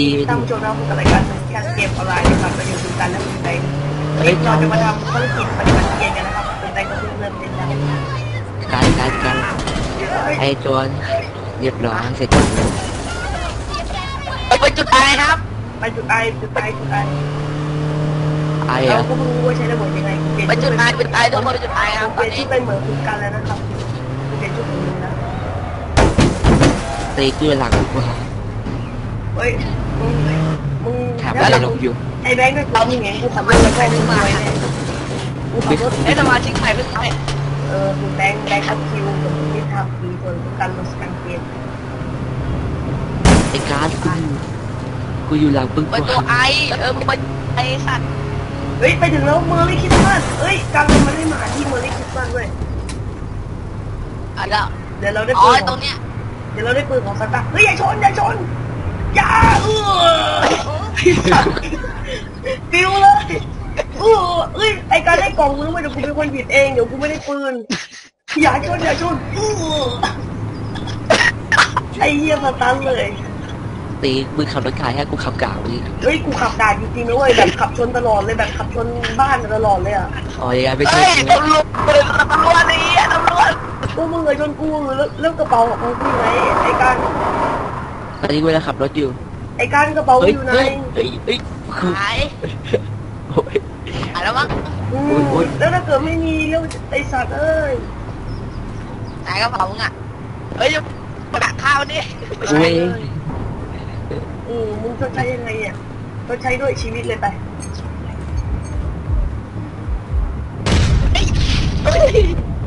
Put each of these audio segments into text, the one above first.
ดีท่านผู้ชมนะพบกับรายการแคสเกมออนไลน์นะครับเราอยู่ด้วยกันและคุณแบงค์วันนี้เราจะมาทำภารกิจปฏิบัติเกมกันนะครับคุณแบงค์ก็เพิ่งเริ่มเล่นนะการการการไอ้โจรเรียบร้อยเสร็จแล้วไปจุดตายครับไปจุดไอจุดไอจุดไอไอเราก็เพิ่รู้ว่าใช้ระบบยังไงเป็นไปจุดตายจุดตายทุกคนไปจุดตายครับเปตอลี่นยนนี้ชื่อเป็นเหมือนคุณกันแล้วนะครับเปลี่ยนชื่อเป็นมึงนะตีกูหลังกว่าเฮ้ย มึงมึงถามอะไรลงอยู่ไอ้แบงค์ก็กูมึงเห็นกูขับรถแล้วก็มึงมาเนี่ยกูขับรถไอ้สมาชิกใหม่เพิ่งเข้าเออคุณแบงค์แบงค์อัพคิวกับคุณที่ทำคือส่วนคุณกันมาสกันเกมไอ้การกูกูอยู่หลังปึ้งไปกูตัวไอเออมึงไปไอสัตว์เฮ้ยไปถึงแล้วเมอร์รี่คริสต์มาสเฮ้ยกันมันได้มาที่เมอร์รี่คริสต์มาสด้วยอะเดี๋ยวเดี๋ยวเราได้อ๋อปืนไอ้ขตอรงงเนี้ยเดี๋ยวเราได้ปืนของสตาร์เฮ้ยอย่าชนอย่าชนอย่าเออ ฟิวเลยเออเอ้ยไอการได้กล่องมือมาเดี๋ยวกูเป็นคนผิดเองเดี๋ยวกูไม่ได้ปืนอย่าชนอย่าชนเออไอเหี้ยสตันเลย ตีมึงขับรถขายให้กูขับกล่าวนี่เฮ้ยกูขับด่าจริงๆนะเว้ยแบบขับชนตลอดเลยแบบขับชนบ้านตลอดเลยอะอ๋อยังไงไม่ใช่เฮ้ยกูตำรวจตำรวจนี่ตำรวจกูมึงเลยชนกูแล้วแล้วกระเป๋าของกูอยู่ไหนไอ้การตอนนี้เวลาขับรถอยู่ ไอ้การกระเป๋าเฮ้ยอยู่ไหนเฮ้ยเฮ้ยเฮ้ยคือหายโอ้ย หายแล้วมั้งอืมโอ๊ยโอ๊ยแล้วถ้าเกิดไม่มีแล้วไอ้สัตว์เอ้ยหายกระเป๋ามึงอะเฮ้ยมาดักข้าวนี่กูเองอืมมึงจะใช้ยังไงอะก็ใช้ด้วยชีวิตเลยไป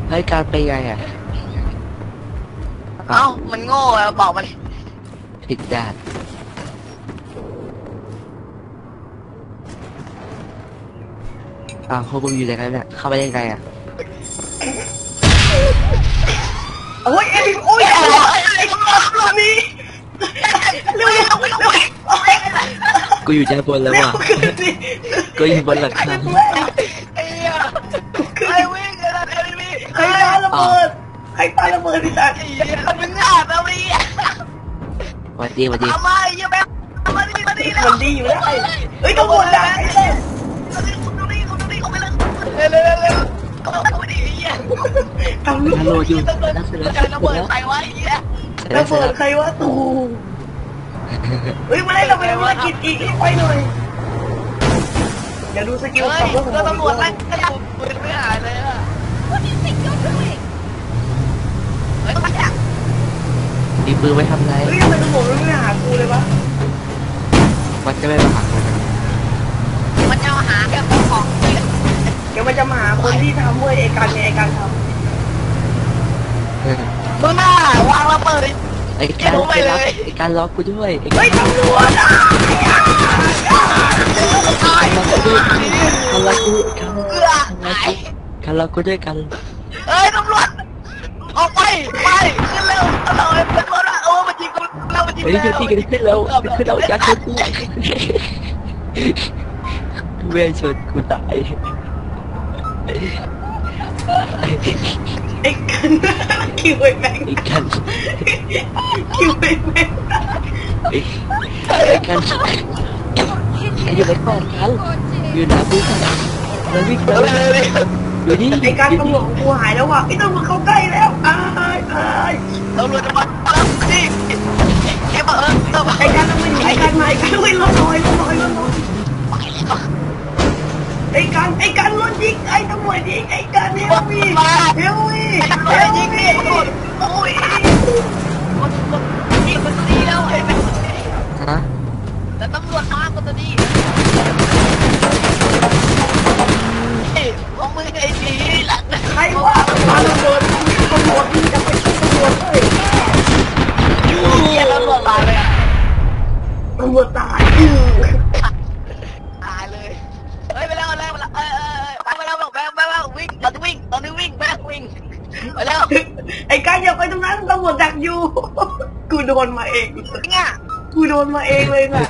ให้การไปไงอะเอ้ามันโง่อะบอกมันผิดด้าน อ้าวพวกมึงอยู่ไหนกันเนี่ยเข้าไปได้ไงอะโอ้ยไอ้โอ้ยไอ้ไอ้ตอนนี้เร็วเร็วเร็วเร็วกูอยู่ชั้นบนแล้วเร็วว่ะขึ้นสิกูอยู่บนหลังคาไอ้เหี้ยไอ้วิ่งไอ้นั่นไอ้วิ่งใครปาระเบิดใครปาระเบิดไอ้สัตว์ไอ้เหี้ยมึงอะตะวีสวัสดีสวัสดีเอามาไอ้เหี้ยแม่มาดิมาดิแล้วมันดีอยู่แล้วไอ้เฮ้ยตำรวจด่าไอ้เต้ เร็วเร็วเร็วเข้าไปดิไอ้เหี้ยตำรวจฮัลโหลอยู่ระเบิดนักเสนอจะระเบิดใครวะไอ้เหี้ยเร็จแล้ระวเร็จเบิดวใครวะตูเฮ้ยมาได้เราไปภารกิจอีกไปหน่อยเดี๋ยวดูสกิลเฮ้ยขับรถของก็ผมตำรวจไล่ขยับปืนไม่หายเลยอะเฮ้ยต้องแยกมีปืนไว้ทำไรเฮ้ยทำไมตำรวจไม่หากูเลยวะมันจะไม่มาหาคน มันจะหาแค่ของเสีย เดี๋ยว มันจะมาหาคนที่ทำเว้ยไอการเนี่ยไอการทมึงน่าวางระเบิด ไอ้การไอ้การไอ้การล็อกกูด้วยไอ้เฮ้ยตำรวจอะการล็อกกูด้วยการล็อกกูการเอื้อหายการล็อกกูด้วยกันเอ้ยตำรวจออกไปไปขึ้นเร็วตำรวจตำรวจโอ้มันยิงกูเรามันยิงเฮ้ยแล้วขึ้นที่กันขึ้นแล้วขึ้นแล้วยัดขึ้นที่เวรชนกูตาย ไอ้กันคิวไอ้แบงไอ้กันคิวไอ้แบงไอ้ไอ้กันอยู่ในกล่องกันอยู่หน้าบูธแล้ววิ่งแล้วอยู่นี่ไอ้การตำรวจของกูหายแล้วว่ะไอ้ตำรวจเข้าใกล้แล้วอายอายตำรวจจะมาแล้วนี่แกบอกเออไอ้การต้องไปไอ้การมาไอ้การต้องไปรถลอยรถลอยรถลอย ไอ้การไอ้การรถยิงไอ้ตำรวจยิงไอ้การเฮลวีเฮลวีตำรเฮวจลยิงวีนี่โอ้ยมันมันยิงมันดีแล้วไอ้แม่ฮะแต่ตำรวจมาคนตัวนี้เฮ้ยของมึงไอ้ดีหลังใครว่าปาระเบิดตำรวจมึงจะไปช่วยตำรวจเลยเฮียตำรวจมาเลยอะตำรวจตาย ไปแล้วไอ้การอย่าไปตรงนั้นตำรวจดักอยู่ กูโดนมาเองเนี่ยกูโดนมาเองเลยน่ะ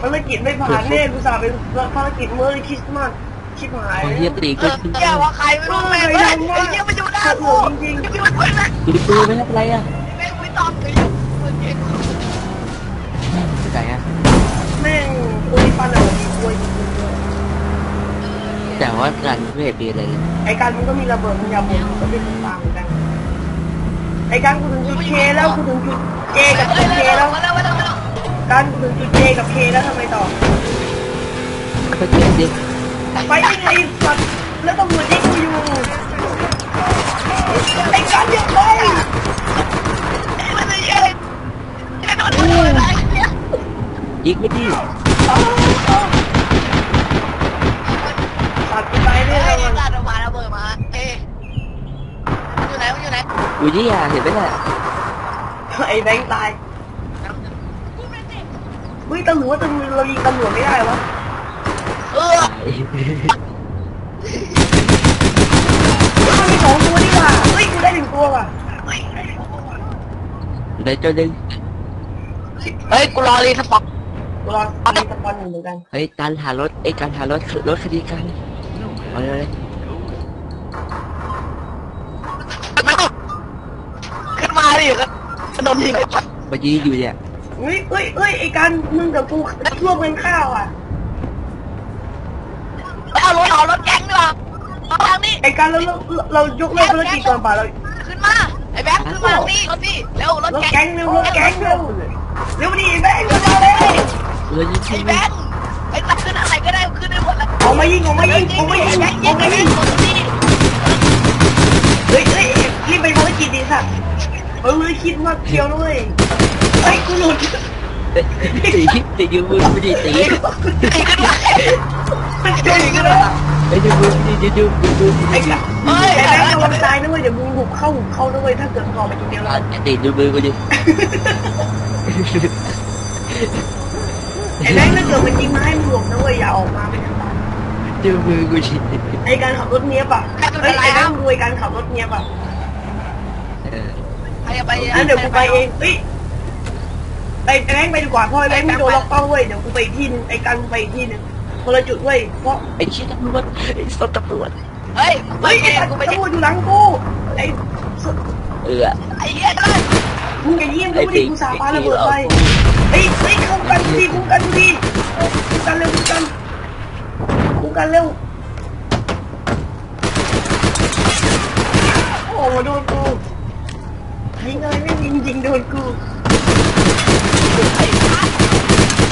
ภารกิจไม่ผ่านแน่กูสาเป็นภารกิจเมื่อคริสต์มาสชิบหายพอเฮียตีเอก็อแกว่าใครไม่รู้แม่เว้ยไอ้เหี้ยมันอยู่หน้ากูจริงอยู่ปืนแม่ตีปืนไม่ทำไรอะแม่งไม่ตอบเลยมันเก่งไหนอะ แม่งคุยฟันอะไรมีคุยจริงๆด้วย แต่ว่าการไม่เห็นมีอะไรเลยไอ้การมันก็มีระเบิดมันยาบ่นมันก็เป็นตามเหมือนกัน ไอ้การกูถึงจุดเคแล้วกูถึงจุดเจกับจุดเคแล้วมาแล้วมาแล้วมาแล้วการกูถึงจุดเจกับเคแล้วทำไมต่อก็เจ็บดิไปยังไงสัตว์แล้วตำรวจยิงกูอยู่ไอ้การอย่าไปมันจะยิงจะโดนยิงอะไรเนี่ยยิงไม่ดี สัตว์กูไปได้ เฮ้แล้ยวมันการระบายระเบิดมาเอ๊อยู่ไหนอยู่ไหนอยู่นี่อะเห็นไหมน่ะไอ้แบงค์ตายเฮ้ยตำรวจตำรวจเรายิงตำรวจไม่ได้วะเออตายมันมีสองตัวนี่หว่าเฮ้ยกูได้หนึ่งตัวว่ะในตัวหนึงเฮ้ยกูรอรีสปอร์ตกูรอมีสปอนหนึ่งเหมือนกัน เฮ้ยการหารถไอ้การหารถรถคดีกัน เอาเลย ขึ้นมาดิครับขนมยิงมายืนอยู่เนี่ยเฮ้ยเฮ้ยเฮ้ยไอ้การมึงกับกูร่วมกันข้าวอะเอารถเอารถแก๊งดีกว่าเอาทางนี้ไอ้การเราเราเรายกเลิกภารกิจก่อนป่ะเราขึ้นมา ไอ้แบงค์ขึ้นมาทางนี้รถนี่เร็วรถรถแก๊แก๊งงเร็วรถแก๊งเร็วเร็วดิไอ้แบงค์มาเลย เลยยิงไอ้ที่แบงค์ไอ้ตัดขึ้นอะไรก็ได้ ออกมายิงออกมายิงออกมายิงออกมายิงเฮ้ยเฮ้ยรีบไปภารกิจดิสัตว์เออเลยคิดมากเที่ยวนะเว้ยไอ้กูหลุดตีตียืมมือไม่ดีตีมันเจ๋งกันเลยไอ้ยืมมือไม่ดียืมมือยืมมือไอ้กะไอ้แบงค์ระวังตายนะเว้ยเดี๋ยวมึงบุกเข้าบุกเข้านะเว้ยถ้าเกิดมึงออกไปคนเดียวแล้วตียืมมือกูดิไอ้แบงถ้าเกิดมันยิงมาให้มึงหลบนะเว้ยอย่าออกมาไม่ทัน ตายยืมมือกูดิไอการขับรถเนี้ยป่ะเฮ้ยไอ้แบงค์รวยการขับรถเนี้ยป่ะเออใครจะไปอันเดี๋ยวกูไปเองเฮ้ยไอ้แบงค์ไปดีกว่าเพราะไอ้แบงค์ไม่โดนล็อกเป้าเว้ยเดี๋ยวกูไปที่นึงไอ้การกูไปที่นึงคนละจุดเว้ยเพราะไอ้ชี้ตำรวจไอ้สตำรวจเฮ้ยไปเฮ้ยเอไอ้งสัตว์กูไปตำรวจอยู่หลังกูไอ้เออไอ้เหี้ยได้มึงอย่ายิ้มกูดิกูสาปาระเบิดไปเฮ้ยเฮ้ยเข้ากันดิคุ้มกันดิคุ้มกันเร็วคุ้มกัน กันเร็ว โอ้มาโดนกูยิงอะไรไม่ยิงยิงโดนกู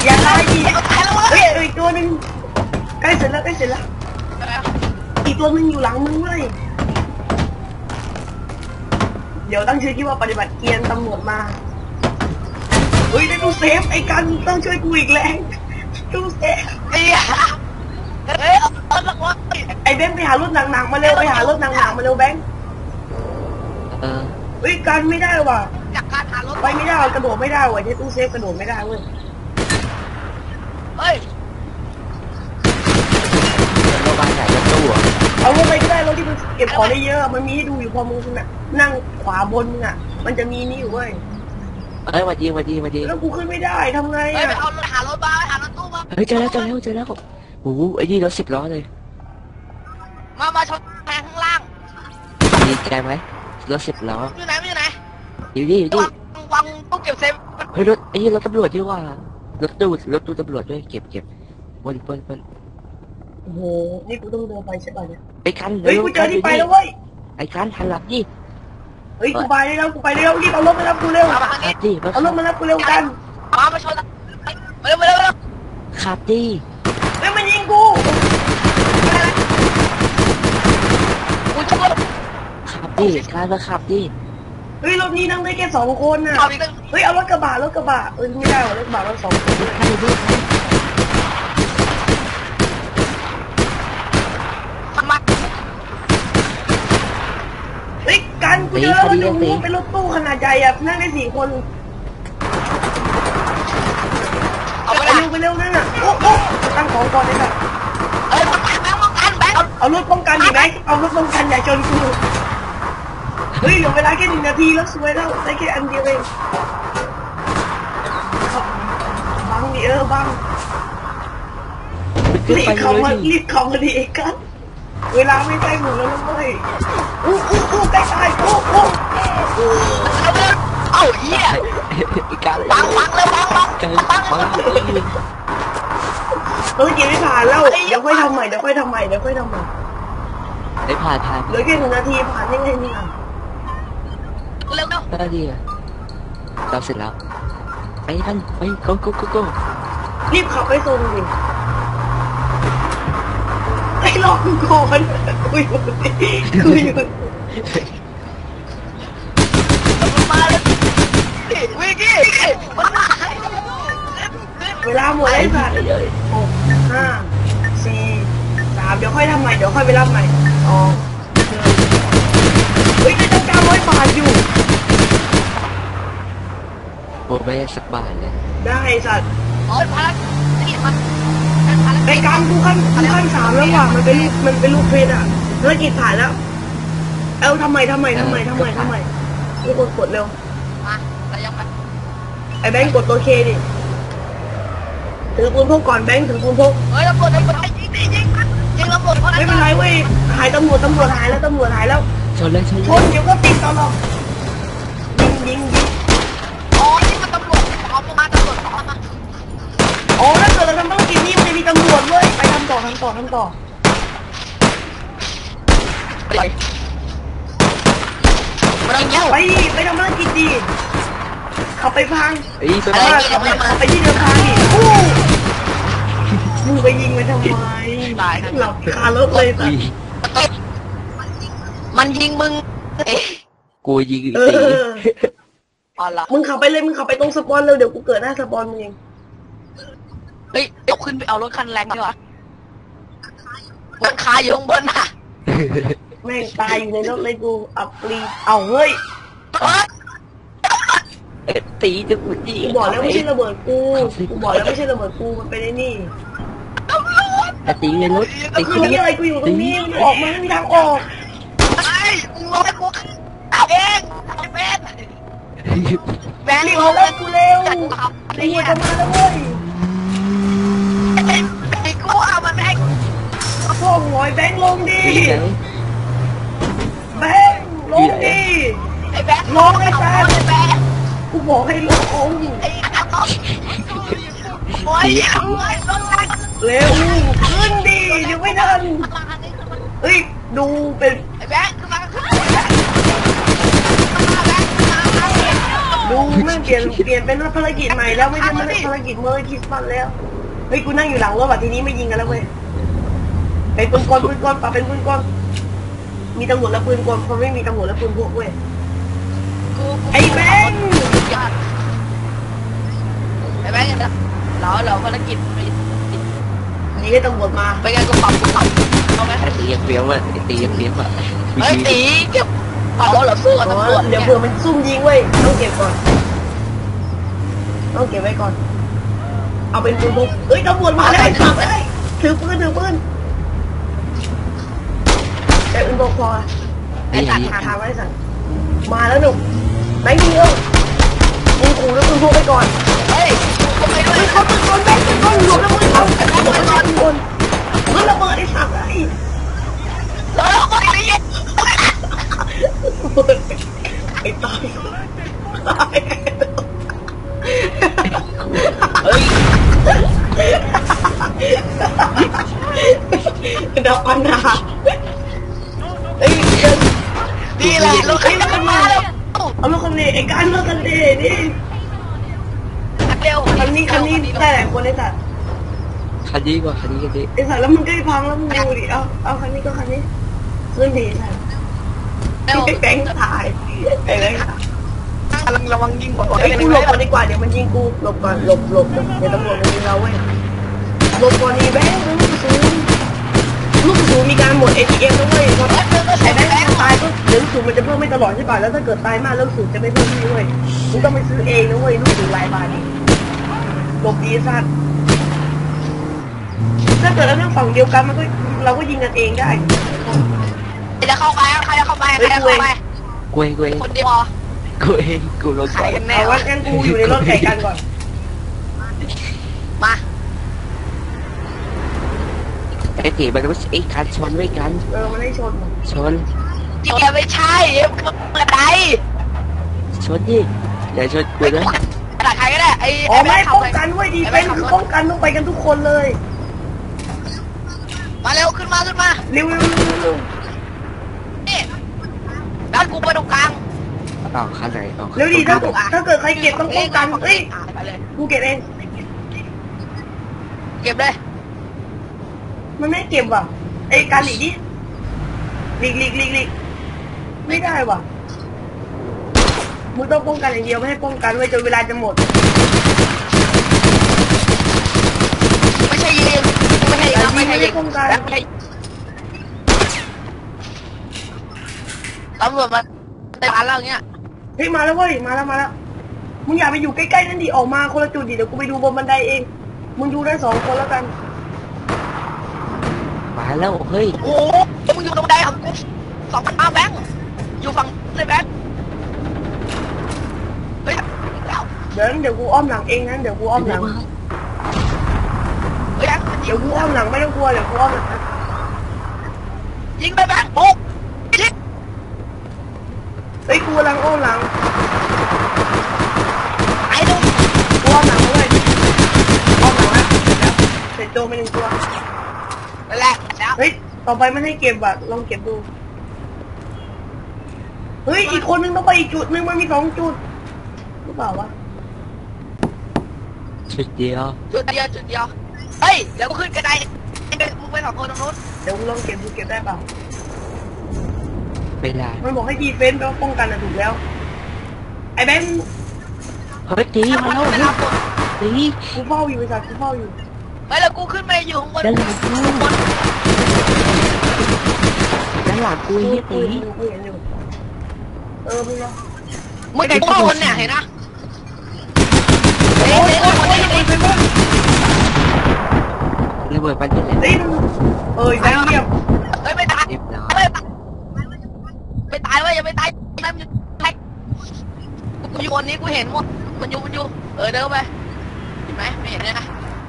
อย่าตายดิตายแล้วเฮ้ยอ้ยตัวหนึ่งใกล้เสร็จแล้วใกล้เสร็จแล้วอีกตัวหนึ่งอยู่หลังมึงเว้ยเดี๋ยวตั้งชื่อที่ว่าปฏิบัติเกียนตำรวจมาเฮ้ยได้ตู้เซฟไอ้กันต้องช่วยกูอีกแรงตู้เซฟไอ้ เหี้ยเฮ้ยอาละวะไอ้แบงค์ไปหารถหนักๆมาเร็วไปหารถหนักๆมาเร็วแบงค์เออเฮ้ยกันไม่ได้ว่ะจากการหารถไปไม่ได้ว่ะกระโดดไม่ได้ว่ะที่ตู้เซฟกระโดดไม่ได้เว้ยเฮ้ยรงพยาบาลไหนจะตู้อะเอารถไปก็ได้รถที่มันเก็บของได้เยอะ มันมีให้ดูอยู่พอมึงน่ะนั่งขวาบนมึงอะ มันจะมีนี่อยู่เว้ยเอ้ยมาดีมาดีมาดีแล้วกูขึ้นไม่ได้ทำไงเฮ้ยอะไปเอารถหารถมาหารถตู้มา เฮ้ยเจอแล้วเจอแล้วเจอแล้ว โอ้โหไอ้นี่รถสิบล้อเลยมามาชนแทงข้างล่าง ดีใจไหมรถสิบล้ออยู่ไหนอยู่ไหนอยู่นี่อยู่วานี่งวางตู้เก็บเซฟเฮ้ยรถไอ้นี่รถตำรวจที่ว่ารถตู้รถตู้ตำรวจด้วยเก็บเก็บบนบนบนโอ้โหนี่กูต้องเดินไปใช่ป่ะเนี่ยไอ้กันเฮ้ยกูเจอที่ไปแล้วเว้ยไอ้กันหันหลังดิเฮ้ยกูไปได้แล้วกูไปได้แล้วรีบเอารถมารับกูเร็วมามาทางขันี้บดิมาเอารถมารับกูเร็วกันมามาชนมาเร็วมาเร็วมาเร็วขับดิ เฮ้ยมันยิงกูกูชนขับดิการมาขับดิเฮ้ยรถนี้นั่งได้แค่สองคนน่ะเอาอีกตั้งเฮ้ยเอารถกระบะรถกระบะเออไม่ได้ว่ะรถกระบะรถสองคนขับดิมาเฮ้ยกันกูเจอแล้วรถหนึ่งมึงเป็นรถตู้ขนาดใหญ่อะนั่งได้สี่คนเอาไปไปละเร็วไปเร็วนั่นน่ะโอ้โหั้งของก่อนเลยค่ะเอ้ยแบงค์แบงค์ป้องกันแบงค์เอารถป้องกันอยู่ไหมเอารถป้องกันอย่าชนกูเฮ้ยเหลือเวลาแค่หนึ่งนาทีแล้วสวยแล้วได้แค่อันเดียวเองบังดิเออบังรีบเข้ามารีบเข้ามาดิเอกันเวลาไม่ใกล้หมดแล้วนะเว้ยอู้อู้อู้ใกล้ตายอู้อู้อู้เอาเหี้ยฟังฟังเลยฟังฟังการฟัง ฟังภารกิจไม่ผ่านแล้วเดี๋ยวค่อยทำใหม่เดี๋ยวค่อยทำใหม่เดี๋ยวค่อยทำใหม่ได้ผ่านผ่านเหลือแค่หนึ่งนาทีผ่านยังไงเนี่ยเร็วเร็วได้ดีอะเราเสร็จแล้วไปกันไป go go go go รีบขับไปส่งดิไอ้รอกูก่อนคุยอยู่คุยอยู่มาเลยวิกกี้มันมาเวลาหมดแล้วไอ้สัตว์ หกห้าสี่สามเดี๋ยวค่อยทำใหม่ เดี๋ยวค่อยไปรับใหม่อ๋อเฮ้ยได้ตั้งเก้าร้อยบาทอยู่ โอ้ไม่ได้สักบาทเลยได้ไอ้สัตว์อ๋อภารกิจมันภารไอ้กิจการกูขั้นกูขั้นสามแล้วว่ะมันเป็นลูกมันเป็นลูกเพชรอะภารกิจผ่านแล้ว เอ้าทำไมทำไมทำไมทำไมทำไมกูกดกดเร็วมาเรายังไปไอ้แบงค์กดตัวเคดิ ถือปืนพกก่อนแบงค์ถือปืนพกเฮ้ยตำรวจตำรวจยิงดิยิงยิงตำรวจเพราะไม่เป็นไรเว้ยหายตำรวจตำรวจหายแล้วตำรวจหายแล้วชนเลยชนชเลยนเดี๋ยวก็ติดตลอดยิงยิงยิงอ๋อนี่มันตำรวจเอามาตำรวจเอามาอ๋อถ้าเกิดเราทำภารกิจนี้มันจะมีตำรวจเว้ยไปทำต่อทำต่อทำต่อไปไม่ต้องเงี้ยไปไปทำภารกิจดี ขับไปพังเอ้ยไปขับบ้าไปขับไปขับไปที่เดิมพังดิอู้มึงไปยิงมันทำไมหลับคารถเลยสัตว์มันยิงมึงเอ๊ะกูยิงอีกเอตีออ๋อละมึงขับไปเลยมึงขับไปตรงสปอนเร็วเดี๋ยวกูเกิดหน้าสปอนมึงเองเฮ้ยเอาขึ้นไปเอารถคันแรงดีกว่าบนคาอยู่ข้างบนน่ะแม่งตายอยู่ในรถเลยกูอับปรีเอาเฮ้ยเฮ้ยเอ้ย ตีจะกูจีกูบอกแล้วไม่ใช่ระเบิดกูกูบอกแล้วไม่ใช่ระเบิดกูมันเป็นไอ้นี่ตำรวจแต่ตีในรถก็ตีคือนี่อะไรกูอยู่ตรงนี้มันออกมาไม่มีทางออกไอ้มึงลงให้กูเอาเองไอ้แบนแบนรีบลเอางแล้ให้วกูกูเร็วจัดทำตไอ้ำรวเหี้จยจะมาแล้วเว้ยไอ้กูเอามันไม่ให้กูพ่อหงอยแบงค์ลงดิตีไหนแบงค์ลงดิไอ้แบนลงไอ้แบนไอ้แบน กูบอกให้ลงไอ้ขับรถโอ้ยโอ้ยรถแรงเร็วขึ้นดิเดี๋ยวไม่ทันเฮ้ยดูเป็นไอ้แบนขึ้นมาขึ้นมาแบนขึ้นมาแบนขึ้นมาแบนดูแม่งเปลี่ยนเปลี่ยนเป็นภารกิจใหม่แล้วไม่ใช่ภารกิจเมื่อคริสต์มาสแล้วเฮ้ยกูนั่งอยู่หลังรถว่ะทีนี้ไม่ยิงกันแล้วเว้ยไอ้ปืนกลปืนกลปะเป็นปืนกลมีตำรวจและปืนกลคนไม่มีตำรวจและปืนพวกเว้ยไอ้แบงค์ ไอ้แบงค์เนี่ยเราเราภารกิจไปนี่ให้ตำรวจมา ไปกันกูปรับกูปรับเอาไหมตียังเฟี้ยวอะตียังเฟี้ยวอะเฮ้ยตีเก็บปรับรถเราสู้กับตำรวจเดี๋ยวเผื่อมันซุ่มยิงเว้ยต้องเก็บก่อนต้องเก็บไว้ก่อน เอาเป็นปืนพกเอ้ยตำรวจมาแล้วไอ้ขับเลยถือปืนถือปืนแต่ปืนพกพอไอ้ไอ้ยัตังดทางไว้สั่งมาแล้วหนุ่มแบงค์ ดูแล้วปืนพกไปก่อนเฮ้ยกูไปด้วยเฮ้ยเขาปืนกลแบงค์ปืนกลหลบแล้วปืนเขาแบงค์ปืนกลปืนมันระเบิดไอ้สัตว์ไอ้เราเราไปดิไอ้ตายตายเฮ้ยดอกอันนาเอ้ยเดี๋ยนี่แหละรถใครจะมาแล้วเอารถคันนี้ไอ้การรถคันนี้นี่ เร็วคันนี้คันนี้ได้หลายคนไอ้สัตว์คันนี้กว่าคันนี้คันนี้ไอ้สัตว์แล้วมันใกล้พังแล้วมึงดูดิเอาเอาคันนี้ก็คันนี้ขึ้นดีสัตว์เร็วไอ้แบงค์ถ่ายไอ้แบงค์กำลังระวังยิงกว่าไอ้กูหลบก่อนดีกว่าเดี๋ยวมันยิงกูหลบก่อนหลบหลบเดี๋ยวตำรวจมันยิงเราเว้ยหลบก่อนดีแบงค์ลูกกระสุนลูกกระสุนมีการหมด ATM แล้วเว้ยพอไอ้แบงค์ตายก็เดี๋ยวลูกสูบมันจะเพิ่มไม่ตลอดใช่ป่ะแล้วถ้าเกิดตายมากแล้วลูกสูบจะไม่เพิ่มให้ด้วยมึงต้องไปซื้อเองนะเว้ยลูกสูบรายบาทนี่ หลบดีสัตว์ถ้าเกิดเราเรื่องฝั่งเดียวกันมันก็เราก็ยิงกันเองได้ใครจะเข้าไปใครจะเข้าไปใครจะเข้าไปกูเองกูเองคนเดียวกูเองกูลงใครก่อนกันแน่เอาว่างั้นกูอยู่ในรถแข่งกันก่อนมาไอ้ตีมันก็ไอ้การชนไว้กันเออมันให้ชนชนเจียไม่ใช่เมื่อใดชนดิอย่าชนกูนะ กระดาษไอ้อ๋อไอ้ไม่แม่ขับป้องไปกันเว้ยดีไอ้เฟแม่นขับคือรถป้องกันต้องไปกันทุกคนเลย มาเร็วขึ้นมาขึ้นมาเร็วเร็วเร็วเร็วนี่ด้านกูไปตรงกลางออกคันไหนออกเร็วดีถ้าถ้าเกิดใครเก็บต้องป้องกันเอ้ยไปเลยกูเก็บเองเก็บเลยมันไม่เก็บว่ะไอ้การหลีกดิหลีกหลีกหลีกหลีกไม่ได้ว่ะมึงต้องป้องกันอย่างเดียวไม่ให้ป้องกันไว้จนเวลาจะหมด ไม่ใช่ ยิงไม่ใช่ยิงนะไม่ใช่ยิงแล้วไม่ใช่ตำรวจมาเต็มอันแล้วอย่าเงี้ยเฮ้ยมาแล้วเว้ยมาแล้วมาแล้วมึงอย่าไปอยู่ใกล้ๆนั่นดิออกมาคนละจุดดิเดี๋ยวกูไปดูบนบันไดเอง มึงดูได้สองคนแล้วกัน มาแล้วเฮ้ยโอ้มึงอยู่ตรงใดของกูสองพันห้าแบงค์อยู่ฝั่งเลยแบงค์เฮ้ยเดี๋ยวเดี๋ยวกูอ้อมหลังเองนะเดี๋ยวกูอ้อมหลัง เฮ้ยแบงค์มันยิ เดี๋ยวงกูอ้อมหลังไม่ต้องกลัวเดี๋ยวกูอ้อมหลังยิงไปแบงค์ปุ๊บยิงเฮ้ยกูกำลังอ้อมหลังไอ้ดูกูอ้อมหลังเลยอ้อมหลังนะเสร็จโจไปหนึ่งตัว นั่นแหละแล้วเฮ้ย ต่อไปมันให้เก็บอะลองเก็บดู เฮ้ย อีกคนนึงต้องไปอีกจุดนึงมันมีสองจุดหรือเปล่าวะชุดเดียวจุดเดียวจุดเดียว เฮ้ยเดี๋ยวกูขึ้นกระไดมึงไปสองคนตรงนู้นเดี๋ยวกูลองเก็บดูเก็บได้เปล่าไม่ได้ มันบอกให้ดีเฟนต์แปลว่าป้องกันอะถูกแล้ว ไอ้แบงค์เฮ้ยตีมาแล้วไปเฮ้ยรับกูตีกูเฝ้าอยู่ไอ้สัตว์กูเฝ้าอยู่เฮ้ยแล้วกูขึ้นไปอยู่ข้างบนด้านหลังกูข้างบนด้านหลังกูกูไอ้เหี้ยกูตีเห็นอยู่กูเห็นอยู่เออมึงเนาะมึงเห็นข้างบนเนี่ยเห็นนะเฮ้ยโอ้ยเฮ้ยโอ้ยเฮ้ยโอ้ยเฮ้ยโอ้ย ระเบิดปันจะเลยเฮ้ยเอ้ยแบงค์เงียบเฮ้ยไม่ตายเรียบร้อยไม่ตายไม่ตายเว้ยยังไม่ตายไม่มันตายกูอยู่บนนี้กูเห็นหมดมันอยู่มันอยู่เออเดินไปเห็นไหมไม่เห็นเลยนะ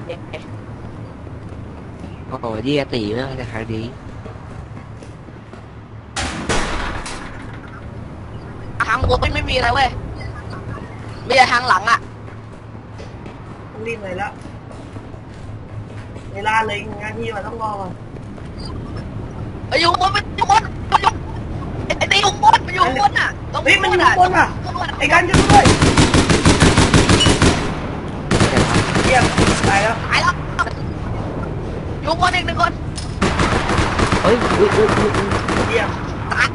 เห็นเห็นโอ้โหเยี่ยตีมากในครั้งนี้ทางบนไม่มีอะไรเว้ยมีแต่ทางหลังอะต้องรีบหน่อยละ เวลาเลยงานที่มันต้องรอก่อนไอ้อยู่บนมันอยู่บนมันอยู่ไอ้ตีอยู่บนมันอยู่บนอะตรงเฮ้ยมันอยู่อะบนอะตรงบนอะไอ้การช่วยด้วยแต่ว่าเยี่ยมตายแล้วตายแล้วอยู่บนอีกหนึ่งคนเฮ้ยอุ้ยอุ้ยอุ้ยอุ้ยเยี่ยมตาย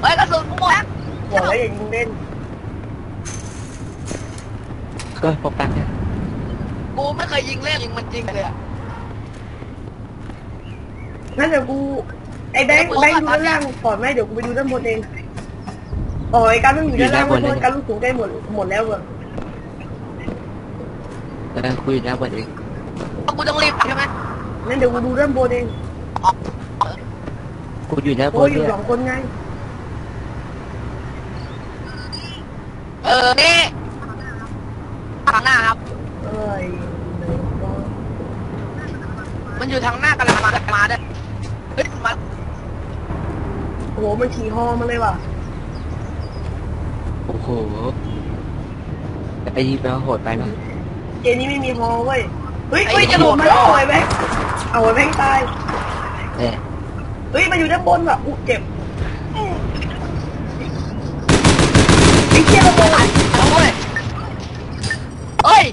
เฮ้ยกระสุนกูหมดแล้วบอกแล้วอย่ายิงเล่นก็พบกันเนี่ย กูไม่เคยยิงเล่นยิงมันจริงเลยอะงั้นเดี๋ยวกูไอ้แบงค์แบงค์ดูด้านล่างก่อนไหมเดี๋ยวกูไปดูด้านบนเองอ๋อไอ้การต้องอยู่ด้านล่างไม่เพราะการลูกสูงใกล้หมดหมดแล้วเหรอเออคุยแล้ววันเองกูต้องรีบใช่ไหมงั้นเดี๋ยวกูดูด้านบนเองกูอยู่แล้วบโอ้ยนอยู่เนี่ยสองคนไง เออนี่ทางหน้าครับ เอ้ยเดี๋ยวก็ มันอยู่ทางหน้ากำลังมากำลังมาด้วยเฮ้ยมา โอ้โห มันขี่ฮอมาเลยว่ะ โอ้โหไอ้นี่แปลว่าโหดไปมั้ยเกมนี้ไม่มีฮอเว้ย เฮ้ยเฮ้ยจะโดดมาแล้วไอ้แบงค์เอาไอ้แบงค์ตาย เอ้ยเฮ้ยมันอยู่ด้านบนว่ะอุ๊ยเจ็บไอ้เชี่ยระเบิดเอาเว้ยเอ้ย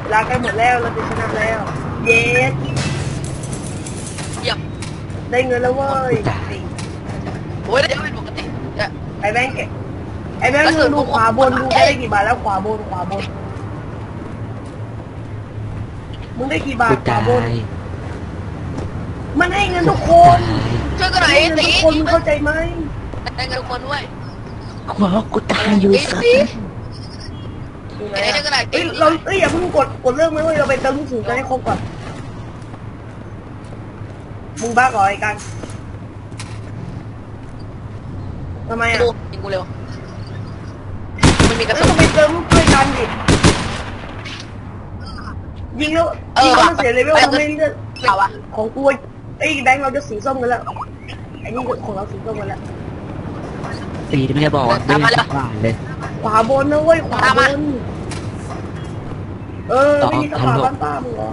เวลาใกล้หมดแล้วเราจะชนะแล้ว เย้เยี่ยม ได้เงินแล้วเว้ยโอ้ยเดี๋ยวเป็นปกติเดี๋ยวไอ้แบงค์แกไอ้แบงค์ดูดูขวาบนดูได้กี่บาทแล้วขวาบนขวาบนมึงได้กี่บาทกูขวาตาบนยมันให้เงินทุกคตานยช่วยกันหน่อยให้ไอ้เงินตีทุกคนมึงเข้าใจไหมได้เงินทุกคนด้วยกูว่ากูตายอยู่ไอ้สัตตีว์ดูไอ้นะช่วยกันหน่อยตีเอ้ยเราเอ้ยอย่าเพิ่งกดกดเลิกไหมเว้ยเราไปเติมลูกสูงกันให้ครบก่อน มึงบ้าก่อไอ้กันทำไมอะดูยิงกูเร็ว มันมีกระเอ้ยสุน ต้องไปเติมลูกด้วยกันดิยิงแล้วเออยิงแล้วว่ะมันเสียเลเวลทำให้เลือดเปล่าอะของกูไอ้แบงค์เราจะสีส้มกันแล้วไอ้นี่ของเราสีส้มกันแล้วตีไม่ได้บอกว่าไม่ได้ผ่านเลย ขวาบนนะเว้ยขวาตามบมานเออไม่มีสะพานบ้านป้ามึงเหรอ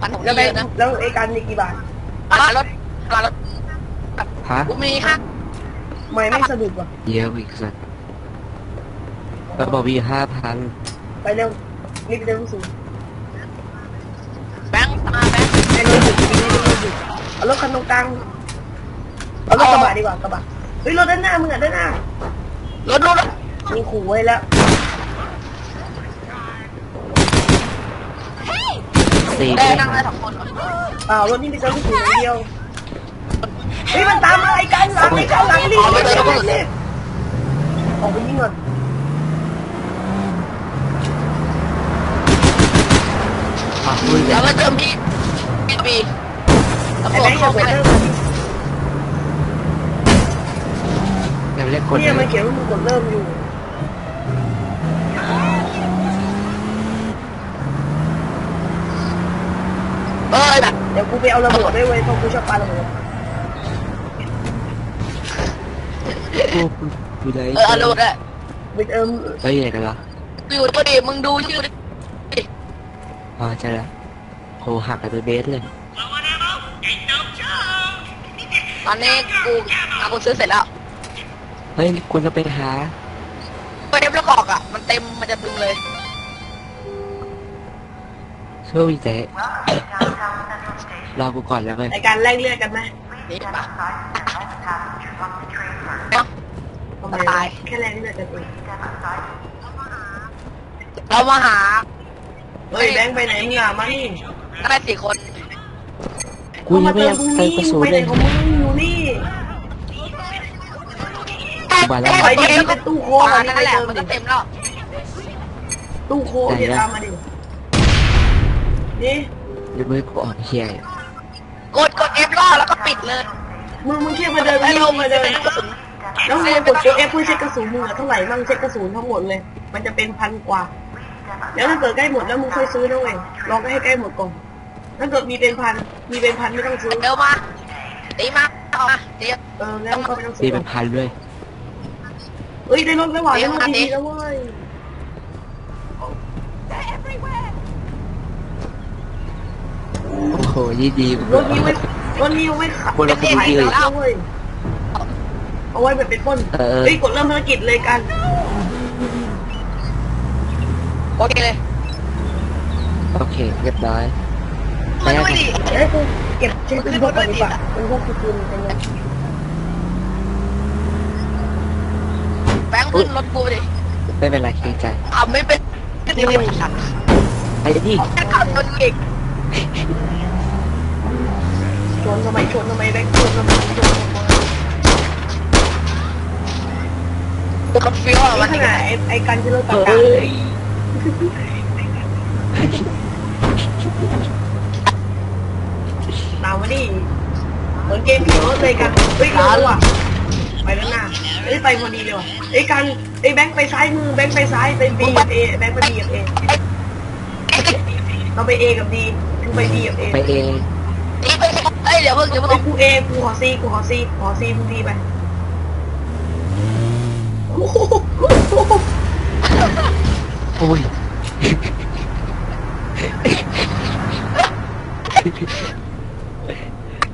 ปันผมแล้วเยแบงอะนะค์แล้วไอ้การนี่กี่บาทอ่ารถอ่ารถฮะกูมีห้าไม่ไม่สะดุดว่ะเยอะอีกสัตว์ก็บอกมีห้าพันไปเร็วรีบเร็วสูงแบงค์มาแบงค์ไอ้รถหยุดไอ้รถหยุดเอารถคันตรงกลางเอารถกระบะดีกว่า กระบะเฮ้ยรถด้านหน้ามึงอะด้านหน้า รถรถรถ มีขู่ไว้แล้ว ตีแดไม่งนั่งได้ได้สองคนเปล่ารถนี่มีเจ้าผู้หญิงอย่างเดียวเฮ้ยมันตามมาไอ้กันหลังไอ้กันหลังรีบรีบรีบรีบออกไปยิงก่อนอะพูดเลแล้ยวก็เจอพี่พี่บีตำไอ้รวแบจงค์อเข้าย่าไปไปเลยเริ่มยังเรียกคนเนี่ยเลมันยเขียนว่ามึงกดเริ่มอยู่ เออแบบ เดี๋ยวกู ไปเอาระเบิดด้วยเว้ยเพราะกูชอบปาระเบิดกูกูเลยเออเอารถอะบิดเอิมเฮ้ยยังไงกันวะอยู่ตัวดิมึงดูชื่อดิอ๋อใช่แล้วโหหักกันเป็นเบสเลยตอนนี้กูอากูซื้อเสร็จแล้วเฮ้ยควรจะไปหาเต็มแล้วกอกอะมันเต็มมันจะดึงเลยช่วยวิจัย รอกูก่อนแล้วกันในการแลกเลือดกันไหมนี่ปะเนาะทำไมตายแค่แลกเลือดกันเองเรามาหาเฮ้ยแบงค์ไปไหนมึงอะมานี่ได้สี่คนกูยังไม่อยากใส่กระสุนไปไหเลนยของมึงอยู่นี่กูมาแล้วไปดิไปตู้โค้งปาอันนี้นั่ไปนแหละเติมมันดิก็เต็มแล้วตู้โค้งเนี่ยตามมาดินี่เดี๋ยวมือกูอ่อนเฮีย กดกดเอฟล่อแล้วก็ปิดเลยมึงมึงเทียบมาเดินไอ้นี่ลงมามาเดิเดินนกระสุนแล้วมึงกดตัวเอฟเพื่อเช็คกระสุนมึงอะเท่าไหร่บ้างเช็คกระสุนทั้งหมดเลย มันจะเป็นพันกว่า แล้วถ้าเกิดใกล้หมดแล้วมึงค่อยซื้อนะเว้ยลองก็ให้ใกล้หมดก่อนถ้าเกิดมีเป็นพันมีเป็นพันไม่ต้องซื้อเร็วมาตีมาออกมาตีเออแล้วก็ไม่ต้องตีซื้อเป็นพันด้วยเอ้ยได้รถแล้วว่ะเดี๋ได้ยวรถมาดิดีๆแล้วเว้ย โอ้โห ยี่ดีรถนี้ไว้รถนี้ไว้ขับคนละคนขายดีเลยแล้วเว้ยเอาไว้แบบเป็นต้นเออเฮ้ยกดเริ่มภารกิจเลยกัน โอเคเลย โอเคเรียบร้อยมาด้วยดิเอ้ยกูเก็บเช็คเป็นพวกก่อนดีกว่าเป็นพวกคือคืนเป็นไงแบงค์ขึ้นรถกูไปดิไม่เป็นไรเกรงใจทำไม่เป็นเดี๋ยวฉันไปดิขับรถอีกช นทำไมชนทำไมแบงค์ชนทำไมชนทำไมกับฟิวอะมัมันนขนาดไอ้ไอ้กันที่เราตัดเฮ้กลางยตามมาดิเหมือนเกมผีรถเลยกันเฮ้ยเราอะไปแล้วนะเฮ้ยไปพอดีเลยว่ะไอ้กันไอ้แบงค์ไปซ้ายมือแบงค์ไปซ้ายไปบีกับเอแบงค์ไปบีกับเอเราไปเอกับดีกูไปบีกับเอไปเอ เอ้ยเดี๋ยวเพิ่งเดี๋ยวไอ้เพิ่งกูเอกูขอซีกูขอซีขอซีมึงดีไปโอ้โหโอ้ย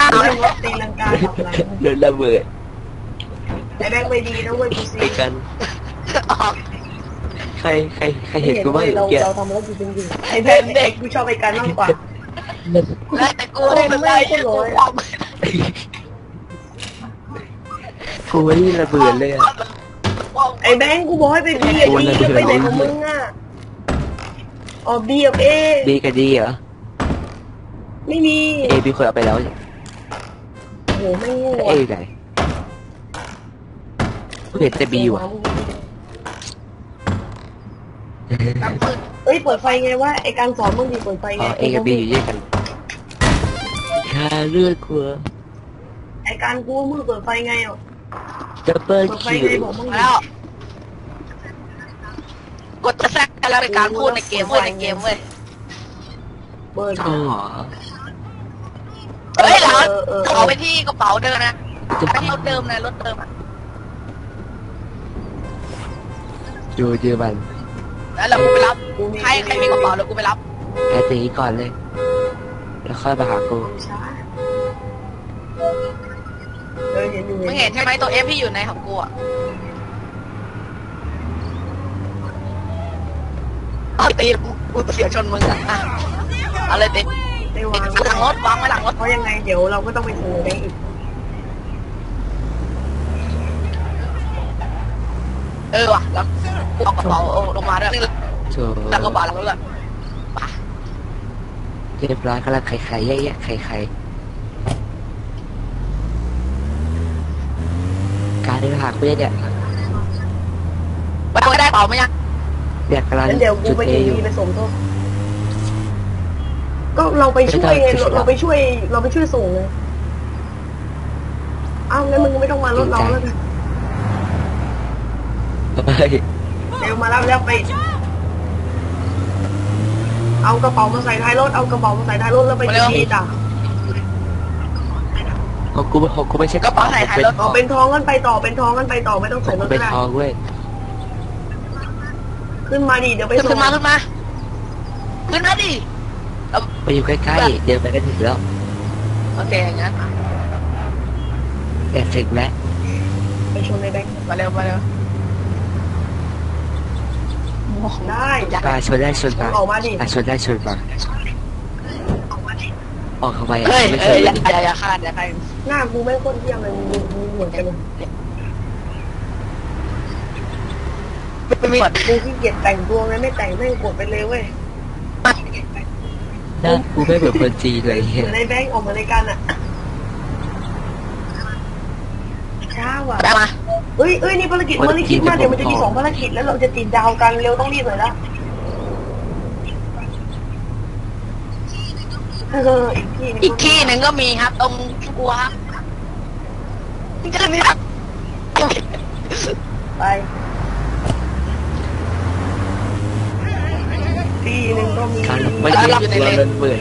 อ้าวเรื่องรถตีลังกาทำอะไรเดินระเบิดไอ้แบงค์ไปดีนะเว้ยกูซีไปกันออกใครใครใครเห็นกูบ้างเราเกียเราทำแล้วกูจริงๆไอ้แบงค์เด็กกูชอบไอ้กันมากกว่า แล้วแต่กูไม่เป็นไรกูความกูไม่ได้ระเบิดเลยอะไอ้แบงค์กูบอกให้ไปบีกับดีจะไปไหนของมึงอะอ๋อบีกับเอดีกับดีเหรอไม่มีเอพี่คนเอาไปแล้วโอ้โหไม่โง่เออะไหนกูเห็นแต่บีว่ะกับมือเอ้ยเปิดไฟไงวะไอ้การสอนมึงดีเปิดไฟอ๋ไงอเอกับบีอยู่ด้วยกัน ค่าเลือดกลัวไอ้การกูมือเปิดไฟไงอะดับเบิลเปิดไฟคิวไงบอกมึงมาแล้ว กดจะแทรกกันแล้วในการพูดในเกมเว้ยในเกมเว้ยเปิดอ๋อเฮ้ยเดี๋ยวเออเออเอาไปที่กระเป๋าเดิมนะจะไปที่รถเดิมนะรถเดิมอะดูดูมันแล้วเรากูไปรับใครใครมีกระเป๋าแล้วกูไปรับ แกตีก่อนเลย แล้วค่อยมาหากูช้าเออเห็นอยู่มึงเห็นใช่ไหมตัวเอฟที่อยู่ในของกูอะเอาตีกูกูเสียชนมึงอะอะเอาเลยตีได้ติวางดหลังรถวางไว้หลังรถเพราะยังไงเดี๋ยวเราก็ต้องไปโทรได้อีกเออว่ะแล้วกูเอากระเป๋าลงมาด้วยโถแล้วกระเป๋าหลังรถอะไป เรียบร้อยก็แล้วไข่ไข่แย่ๆไข่ไข่การเดินหากูเนี่ยไปก็ได้เป๋าไหมยังเนี่ยกำลังงั้นเดี๋ยวกูจุดไปเอยิงอยู่ดีไปสมทบก็เราไปช่วยไงเราเราไปช่วย เราไปช่วยส่งเลยอ้าวงั้นมึงไม่ต้องมารถเราแล้วกันเฮ้ยเดี๋ยวมารับแล้วไป เอากระเป๋ามาใส่ท้ายรถ เอากระเป๋ามาใส่ท้ายรถแล้วไปที่จ้ะของกูของกูไม่ใช่กระเป๋าใส่ท้ายรถ อ๋อ เป็นทองกันไปต่อ เป็นทองกันไปต่อ ไม่ต้องขอใส่งรกูถเป็ก็นได้ทองเว้ย ขึ้นมาดิ เดี๋ยวไปส่ขึ้งนมา ขึ้นมา ขึ้นมาดิ ไปอยู่ใกล้ๆ เดินไปกันถึงแล้ว โอเคอย่างงั้นแต่ถึงแล้วไปชนในแบงค์มาเร็วมาเร็ว ได้อยากมาชนได้ชนมาออกมาดิอะชนได้ชนมาออกเข้าไปอะเฮ้ยไม่ชเอ้นยเลอย่ายอย่าอย่าฆ่าอย่าฆ่าหน้ากูไม่งโคนเยี่ยมเลยมึงมึงเหมือนกันเลยไม่มีกูขี้เกียจแต่งตัวไงไม่แต่งไม่งกดไปเลยเว้ยหน้ากูไม่เหมือนคนจีนเลยเหเฮียมือนในแบงค์ออกมาในกันอะช้าว่ะไปมา เอ้ยเอ้ยนี่ภารกิจภารกิจมาเดี๋ยวมันจะมีสองภารกิจแล้วเราจะติดดาวกันเร็วต้องรีบหน่อยละเอออีกที่หนึงอีกที่หนึ่งก็มีครับ ตรงกูครับนี่ก็มีครับไปที่หนึ่งก็มีการไม่ได้เราระเบิด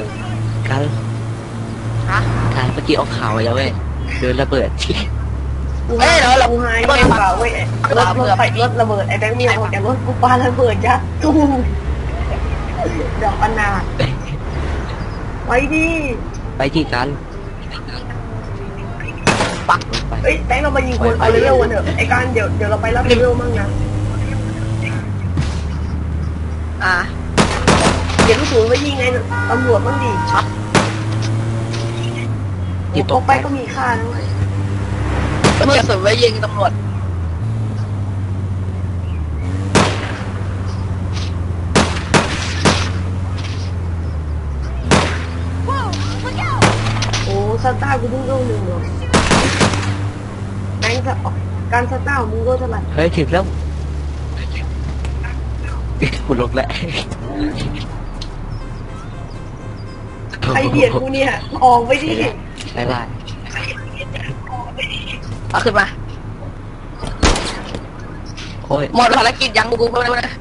การฮะการเมื่อกี้เอาข่าวไว้แล้วเว้ยเดินระเบิด ที่กูให้เรากูให้แม่งเปล่าเว้ยรถรถไฟรถระเบิดไอ้แบงค์มีออกจากรถกูปาระเบิดยัดตุ้มดอกอนาถไว้ดิไปที่กันปักไปเอ้ยแบงค์เรามายิงคนเอาเลเวลกันเถอะไอ้การเดี๋ยวเดี๋ยวเราไปรับเลเวลมั่งนะอ่าเดี๋ยวลูกศูนย์ไปยิงไงตำรวจมั่งดิหยิบออออกกไปไปก็มีค่าด้วยเมื่อสุดไว้ยิงตำรวจโอ้สตาร์กูเพิ่งเข้าหนึ่งเหรอแบงค์จะออกการสตาร์ของมึงก็เท่าไหร่เฮ้ยถึงแล้วกูลงแล้วไอเดียกูเนี่ยออกไปดิบายบาย เอาขึ้นมา โอ้ยหมดภารกิจยังกูไปแล้วนะ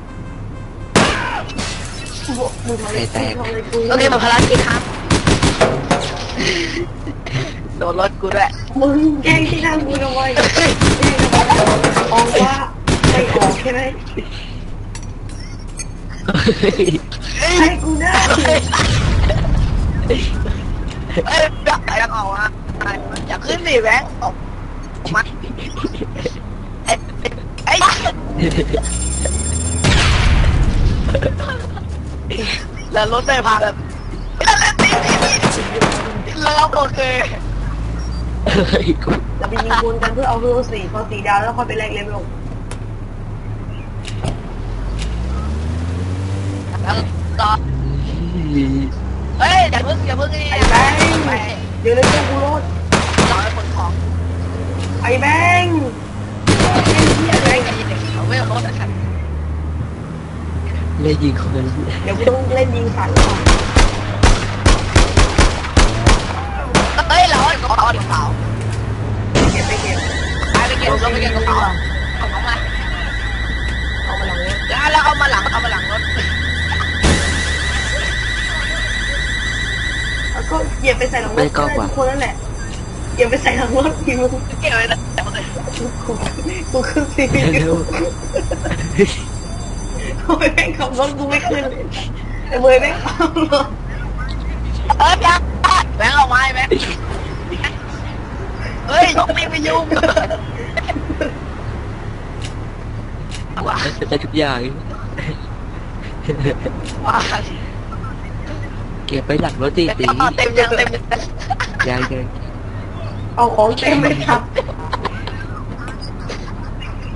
มึงทำอะไรกูทำอะไรกูโอเคหมดภารกิจครับ โดนรถกูด้วยมึงแกล้งที่นั่งกูทำไมออกว่าไม่ออกใช่ไหมให้กูได้เอ้ยอยากอยากออกอะอยากขึ้นดิแบงค์ออก มาไอ้ไอ้แล้วรถได้พาแบบแล้วโอเคเฮ้ยกูเราไปยิงวนกันเพื่อเอาเรือสี่พอสี่ดาวแล้วค่อยไปแลกเลเวลแล้วก็เฮ้ยอย่าเพิ่งอย่าเพิ่งนี่ไอ้แบงค์เดี๋ยวเลเวลกูรถรอให้คนของ ไอ้แบงค์ไอ้แบงค์จะยิงเขาไม่เอารถอะฉันเลยยิงคนเดี๋ยวกูต้องเล่นยิงสันแล้วเฮ้ยเราเอากระเป๋ากระเป๋าเก็บไปเก็บไปไปเก็บรถไปเก็บกระเป๋าเอาของมาเอามาหลังนี้แล้วเอามาหลังเอามาหลังรถเอากก็เหยียบไปใส่หลังรถก็ได้ทุกคนนั่นแหละ เหยียบไปใส่หลังรถทีมึงเกี่ยวเลยนะกูกูขึ้นซีพีเร็วโอ้ยแม่งขับรถกูไม่ขึ้นเลยแต่เมย์แม่งขับรถเออแบงค์แบงเอาไม้แบงเฮ้ยยกนี่ไปยุ่งว้าจะทุกอย่างว้าเก็บไปหลังรถตีตีเต็มยังเต็มยังยังยัง เอาของเต็มไม่ทับ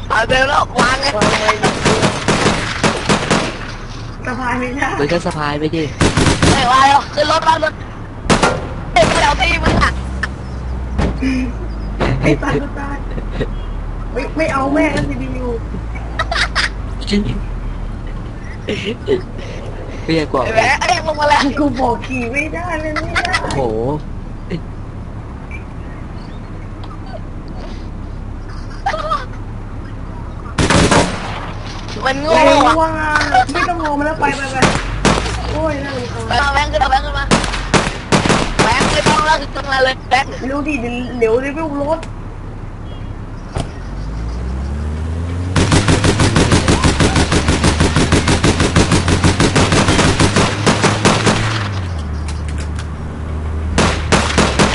เอาเดินแล้ววางไงวางไว้สะพายไม่ได้มันก็สะพายไปดิไม่ไหวหรอกขึ้นรถมารถเต็มแล้วที่มึงอะไอ้ตันก็ตายไม่ไม่เอาแม่แล้วซีพียูไม่อยากบอกไอ้แบงค์เอ็งลงมาแล้วกูบอกขี่ไม่ได้เลยไม่ได้ โอ้โห มันโง่แรงอะว่าไม่ต้องงอมาแล้วไปไปไปโอ้ยน่ารำคาญแบงค์ขึ้นมาแบงค์ขึ้นมาแบงค์ไม่ต้องแล้วขึ้นมาเลยแบงค์เร็วดิเดี๋ยวเร็วรถ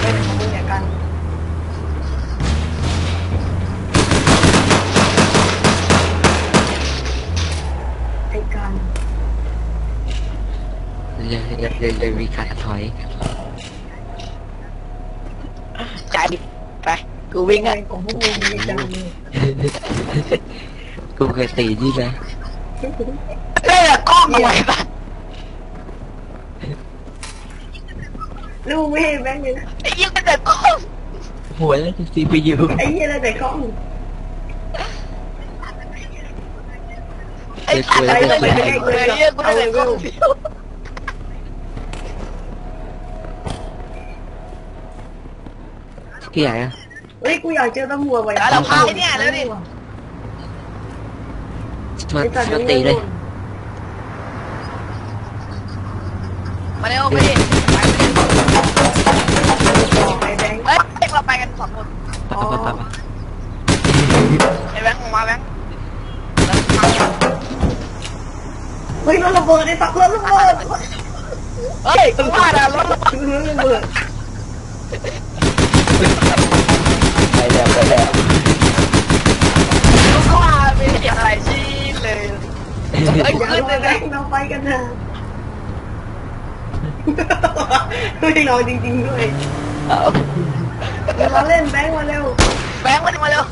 เป็นของมึงเนี่ยกัน ไอ้กัน ยังยังยังยังมีการถอย จ่ายดิไป กูวิ่งไงอะของพวกมึงมีจังเลยกูเคยตีนี่นะเฮ้ยกล้องอะไรบ้างแล้ วมึงไม่ให้แบงค์เลยนะไอ้ยิ่งแต่กล้องหัวแล้วซีพียูไอ้เหี้ยอะไรแต่กล้องไอ้สัตว์อะไรก็ไม่ได้เลยไอ้กูได้แต่กล้องเดียวที่ไหนอะเฮ้ยกูอยากเจอตำรวจว่ะเราพาไอ้เนี่ยแล้วดิ มาไอ้สัตว์มายังตีไม่เลยมาเร็วไปดิไปดิไอ้แบงค์เฮ้ยเราไปกันสองคนปะปะปะปะไอ้แบงค์ออกมาแบงค์เฮ้ยรถระเบิดไอ้สัตว์รถระเบิดเฮ้ยกูว่านะรถระเบิดรถระเบิด ไปแล้วไปแล้วกูว่าไม่เกี่ยวอะไรชีพเลยเฮ้ยอย่าขึ้นรเลอยแบนะงค์เราไปกันเถอะไม่รอจริงๆด้วยเอามาเล่นแบงค์มาเร็ว แบงค์มาดิมาเร็ว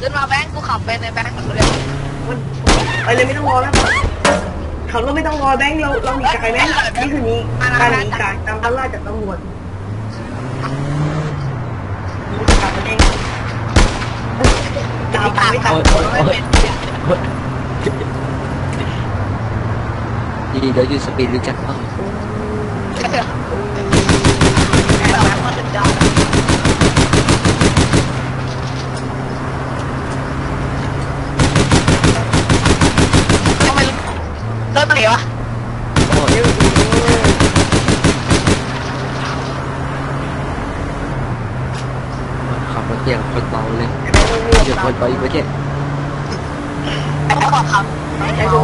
ขึ้นมาแบงค์กูขับเป็นในแบงค์เร็วมันไปเลยไม่ต้องรอแล้วขับรถไม่ต้องรอแบงค์เราเราหนีจากไอ้แบงค์นี่คือหนี้การหนีจากตามตล่าจากตำรวจกลับมาเองตามตากตาตามมไม่เป็นดีเดี๋ยวยูสปีดรู้จักบ้าง แบงค์มาถึงจอดทำไมเดินมาไหนวะ โอ้ยขับรถอย่างคนเบาเลย เดี๋ยว